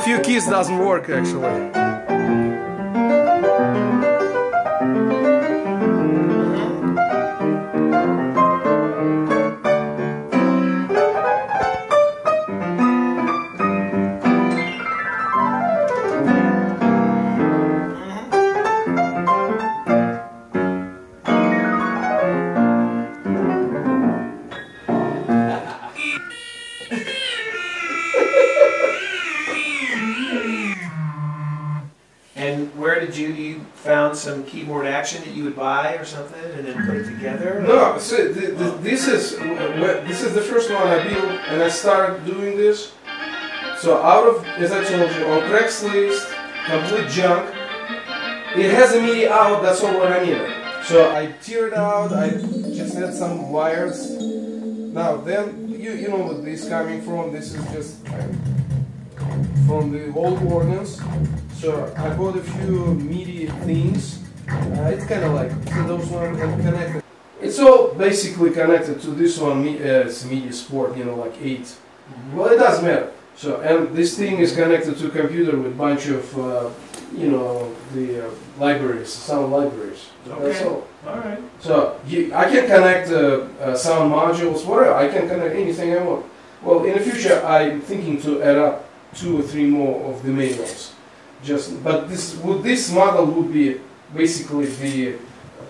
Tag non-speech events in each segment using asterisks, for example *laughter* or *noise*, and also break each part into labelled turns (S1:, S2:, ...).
S1: few keys doesn't work actually.
S2: Some keyboard action that you would buy or something and then put it together?
S1: No, so th th this is this is the first one I built, and I started doing this. So out of, as I told you, on Craigslist, complete junk. It has a MIDI out. That's all what I needed. So I tear it out. I just add some wires. Now then, you you know what this coming from? This is just uh, from the old organs. So I bought a few MIDI things. Uh, it's kind of like those one connected. It's all basically connected to this one. Uh, it's MIDI Sport, you know, like eight. Well, it doesn't matter. So and this thing is connected to a computer with bunch of, uh, you know, the uh, libraries, sound libraries. That's
S2: Okay.
S1: all.
S2: All right.
S1: So you, I can connect uh, uh, sound modules, whatever. I can connect anything I want. Well, in the future, I'm thinking to add up two or three more of the manuals. Just, but this would this model would be basically the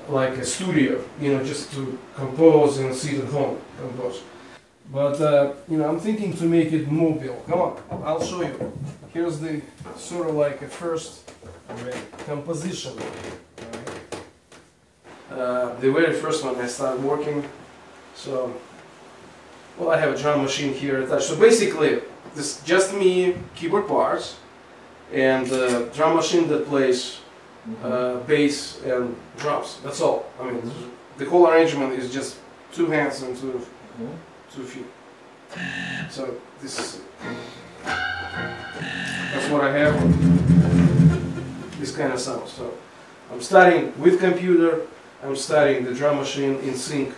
S1: like a studio, you know, just to compose and sit at home compose. But uh, you know, I'm thinking to make it mobile. Come on, I'll show you. Here's the sort of like a first composition. Uh, the very first one I started working. So, well, I have a drum machine here attached. So basically, this just me, keyboard parts, and uh, drum machine that plays uh, bass and drums. That's all. I mean, the whole arrangement is just two hands and two two feet. So this is that's what I have. This kind of sound. So I'm starting with computer. I'm starting the drum machine in sync,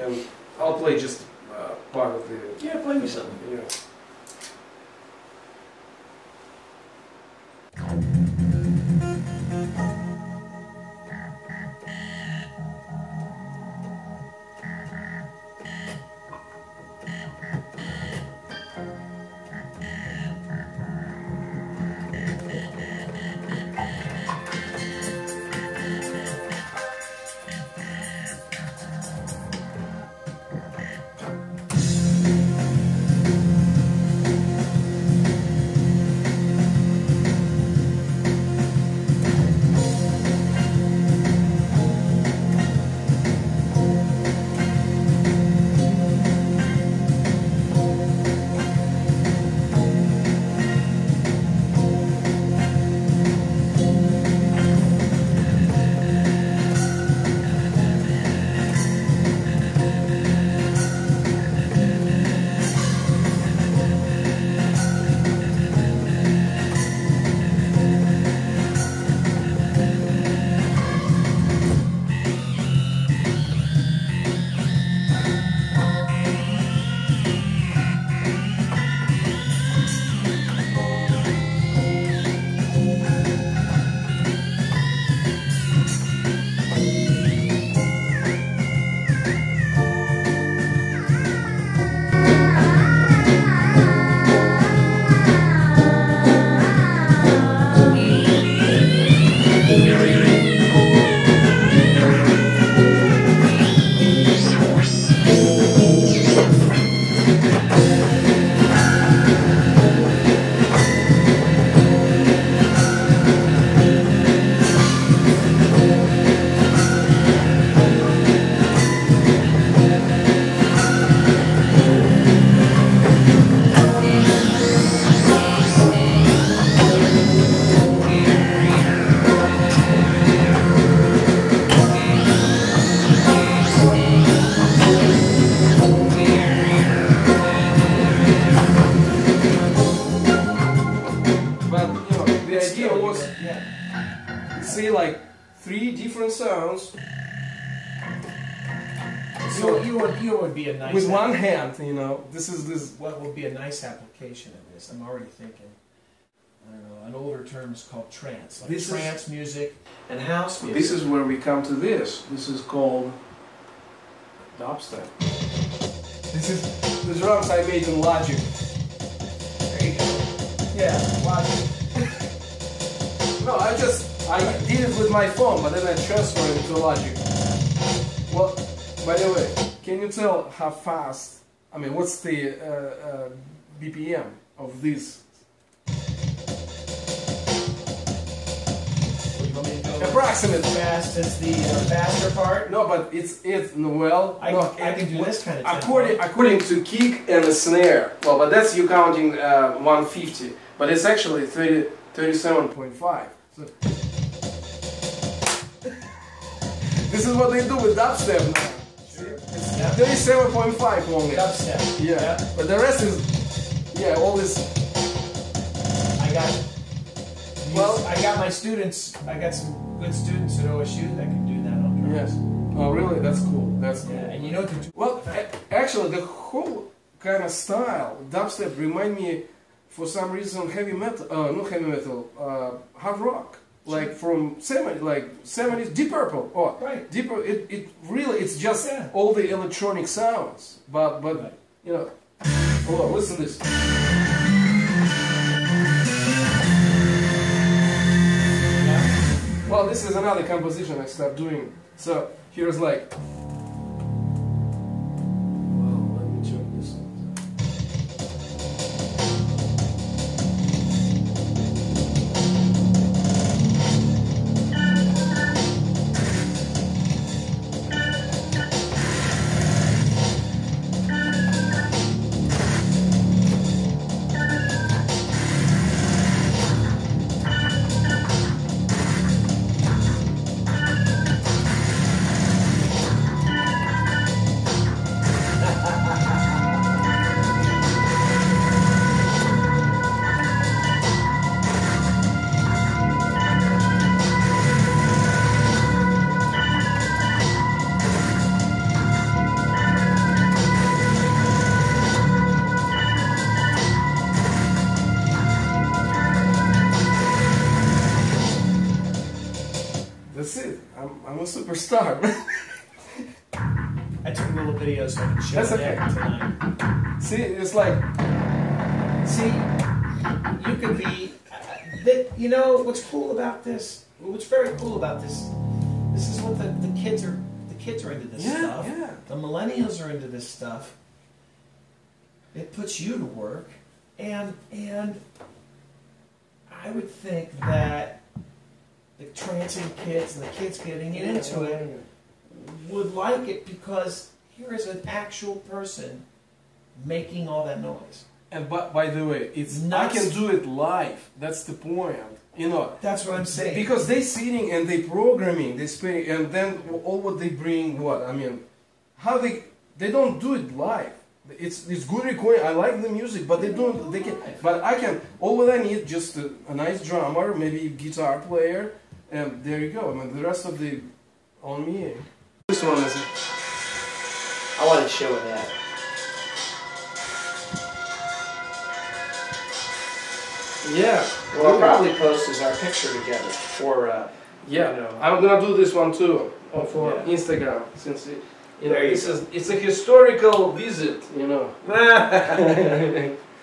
S1: and I'll play just uh, part of the.
S2: Yeah, play me something.
S1: Yeah. See like three different sounds
S2: You, you would you would be a nice
S1: with one hand. You know, this is this.
S2: What would be a nice application of this? I'm already thinking. I don't know. An older term is called trance, like
S1: This is-
S2: trance music and house music.
S1: This is where we come to this. This is called dubstep. This is the drums I made in Logic.
S2: there you go. Yeah, logic. *laughs*
S1: No, I just I did it with my phone, but then I transferred it to Logic. Well, by the way, can you tell how fast? I mean, what's the uh, uh, BPM of this?
S2: What, you want me to go
S1: Approximate.
S2: fast as the uh, faster part?
S1: No, but it's no, well.
S2: I,
S1: no,
S2: I can do this kind of tempo.
S1: According according to kick and the snare. Well, but that's you counting uh, 150, but it's actually 30 37.5. So this is what they do with dubstep now. It's
S2: Yeah.
S1: 37.5 only.
S2: Dubstep.
S1: Yeah, but the rest is yeah, all this.
S2: I got.
S1: Well-
S2: Well, I got my students. I got some good students at OSU that can do that on drums.
S1: Yes. Oh, really? That's cool. That's cool.
S2: Yeah, and you know what to do.
S1: Well, actually, the whole kind of style, dubstep, remind me, for some reason, heavy metal. Uh, not heavy metal. Uh, hard rock. Like from 70, like 70s, Deep Purple. Oh,
S2: Right.
S1: Deep Purple. It, it really, it's just
S2: Yeah.
S1: all the electronic sounds. But, but
S2: Right.
S1: you know, hold on, listen to this.
S2: Yeah.
S1: Well, this is another composition I stopped doing. So here's like. A superstar. *laughs*
S2: I took a little video so I can show
S1: That's okay.
S2: tonight.
S1: See, it's like
S2: See, you could be. That you know what's cool about this? What's very cool about this? This is what the, the kids are. The kids are into this
S1: Yeah,
S2: stuff.
S1: yeah.
S2: The millennials are into this stuff. It puts you to work, and and I would think that the trancing kids and the kids getting into it would like it because here is an actual person making all that noise.
S1: And but by the way, it's
S2: Nuts.
S1: I can do it live. That's the point. You know,
S2: That's what I'm saying.
S1: because they sitting and they programming, they spinning, and then all what they bring. What I mean, how they they don't do it live. It's it's good recording. I like the music, but they don't. They can. But I can. All what I need just a, a nice drummer, maybe guitar player, and there you go. I mean, the rest of the on me. This one is.
S2: I want to show that.
S1: Yeah.
S2: Well, I'll probably post as our picture together for. Uh,
S1: Yeah,
S2: you know.
S1: I'm gonna do this one too uh, for
S2: Yeah.
S1: Instagram since it, you know this
S2: go.
S1: it's a historical visit, you know. *laughs*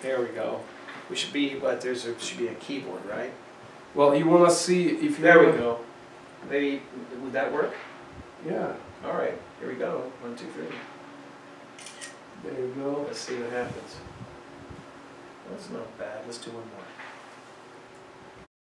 S2: there we go. We should be, but there's a, should be a keyboard, right?
S1: Well, you wanna see if you
S2: There we go. Maybe would that work?
S1: Yeah,
S2: All right, here we go. One, two, three.
S1: there you go.
S2: Let's see what happens. That's not bad. Let's do one more.